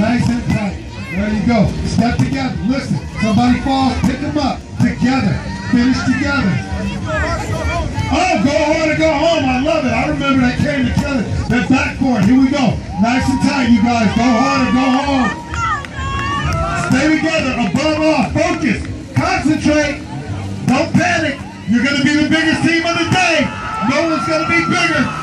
Nice and tight. There you go. Step together. Listen. Somebody falls, pick them up. Together. Finish together. Oh, go hard or go home. I love it. I remember that came together. That backboard. Here we go. Nice and tight, you guys. Go hard or go home. Stay together. Above all. Focus. Concentrate. Don't panic. You're going to be the biggest team of the day. No one's going to be bigger.